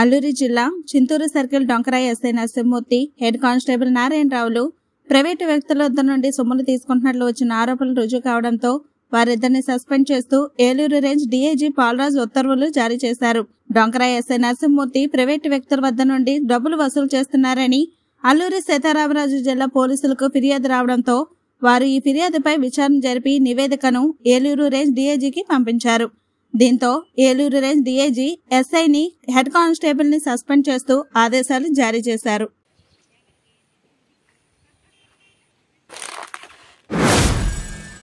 అల్లూరి జిల్లా Chinturu circle Donkarai S I Narasimhamurthy head constable నారాయణరావులు private వ్యక్తుల వద్ద నుండి సొమ్ములు తీసుకుంటున్నట్లు వచ్చిన ఆరోపణలు రుజువు కావడంతో వారిద్దరిని సస్పెండ్ చేస్తూ ఏలూరు రేంజ్ డీఐజీ పాలరాజ్ ఉత్తర్వులు జారీ చేశారు. డొంకరాయ ఎస్ఐ నరసింహమూర్తి ప్రైవేటు వ్యక్తుల వద్ద నుండి డబ్బులు వసూలు చేస్తున్నారని అల్లూరి సీతారామరాజు జిల్లా పోలీసులకు ఫిర్యాదు రావడంతో వారు ఈ ఫిర్యాదుపై విచారణ జరిపి నివేదికను ఏలూరు రేంజ్ డీఐజీకి పంపించారు. దీంతో Eluru range D I G ఎస్ఐని హెడ్ కానిస్టేబుల్ని సస్పెండ్ చేస్తూ ఆదేశాలు జారీ చేశారు.